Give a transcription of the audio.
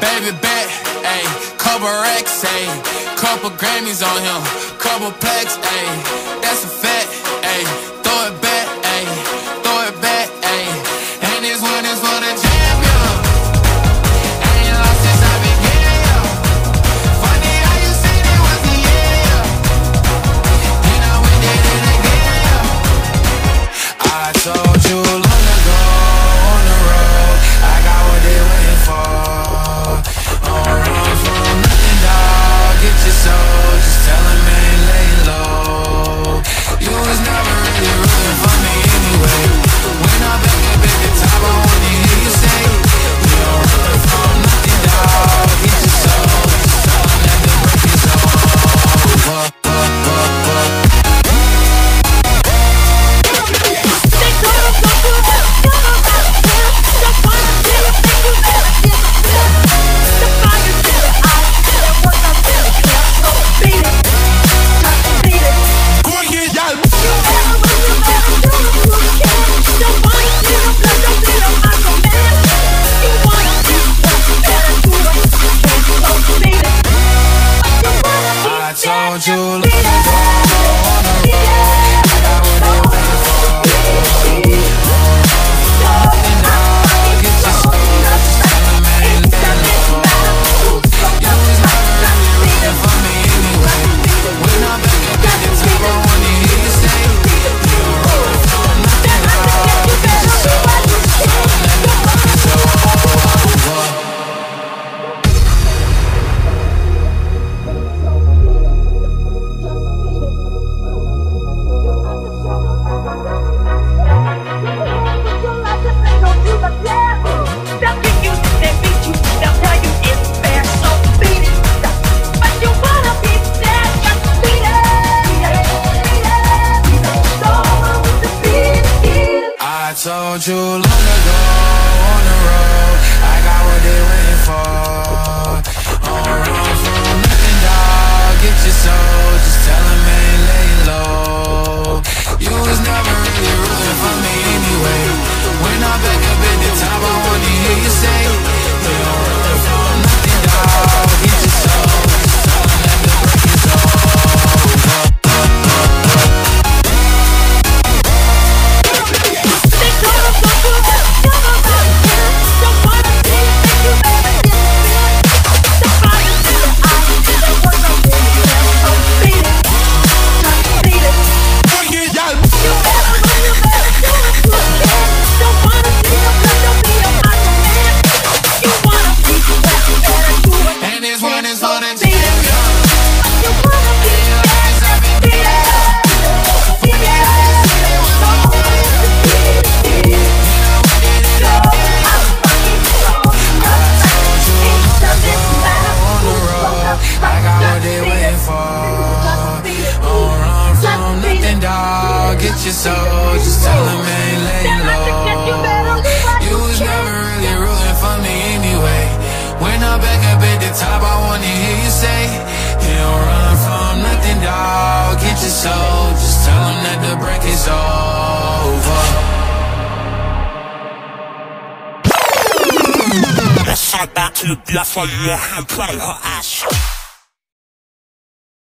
baby bet, ayy. Couple racks, ayy. Couple Grammys on him, couple plaques, ayy. That's a fact, ayy. Throw it back, ayy. Throw it back, ayy. And this one is for the champion. I began, yeah. Told Told you long ago on the road, I got what they waiting for. Don't run Get your soul, just tell 'em ain't laying low. You was never really rooting for me anyway. When I'm back up at the top, I wanna hear you say, You don't run from nothing, dog. Get your soul, just tell tell 'em that the break is over. Let's head back to the bluff on your hand, play her ass.